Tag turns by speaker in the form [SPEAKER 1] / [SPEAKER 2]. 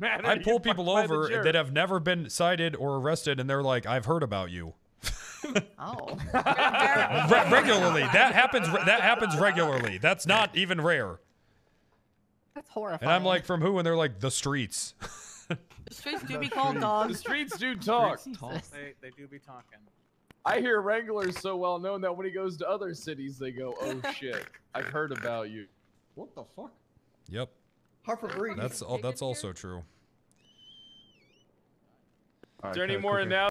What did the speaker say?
[SPEAKER 1] Man,
[SPEAKER 2] I pull people over that have never been cited or arrested, and they're like, "I've heard about you."
[SPEAKER 3] Oh.
[SPEAKER 2] Re- regularly, that happens. That happens regularly. That's not even rare.
[SPEAKER 3] That's horrifying.
[SPEAKER 2] And I'm like, "From who?" And they're like, "The streets."
[SPEAKER 3] the streets do be called dogs.
[SPEAKER 1] The streets do talk.
[SPEAKER 3] Jesus.
[SPEAKER 4] They, they do be talking.
[SPEAKER 1] I hear Wrangler's so well known that when he goes to other cities, they go, "Oh shit, I've heard about you."
[SPEAKER 5] What the fuck?
[SPEAKER 2] Yep,
[SPEAKER 5] Harper Breeze.
[SPEAKER 2] that's all. That's also true.
[SPEAKER 1] Is there any more announcements?